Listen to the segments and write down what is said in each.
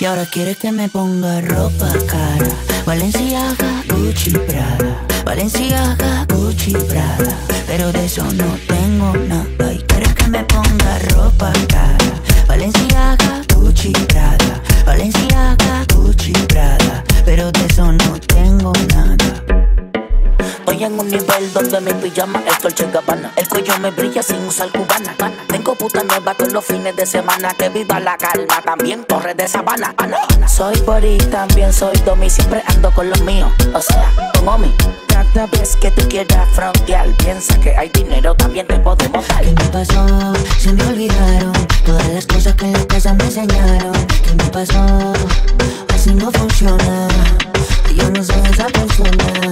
Y ahora quiere que me ponga ropa cara. Valenciaga, Gucci, Prada. Valenciaga, Gucci, Prada. Pero de eso no tengo nada. Estoy en un nivel donde mi pijama es Dolce Gabbana El cuello me brilla sin usar cubana Tengo puta nueva todos los fines de semana Que viva la calma, también torre de sabana Soy body, también soy domi Siempre ando con los míos, o sea, con mommy Cada vez que tú quieras frontear Piensa que hay dinero, también te podemos dar ¿Qué me pasó? Se me olvidaron todas las cosas que en la casa me enseñaron. ¿Qué me pasó? Así no funciona. Yo no soy esa persona.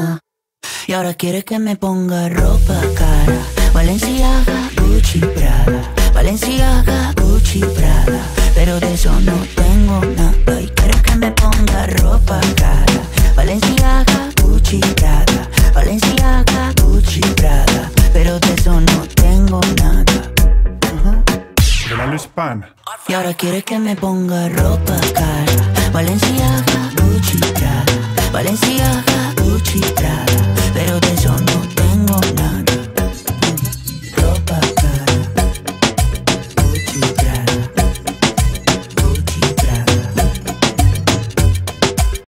Y ahora quiere que me ponga ropa cara. Valenciaga, Gucci, Prada. Valenciaga, Gucci, Prada. Pero de eso no tengo nada. Y quiere que me ponga ropa cara. Valenciaga, Gucci, Prada. Valenciaga, Gucci, Prada. Pero de eso no tengo nada. Verano Hispana. Y ahora quiere que me ponga ropa cara.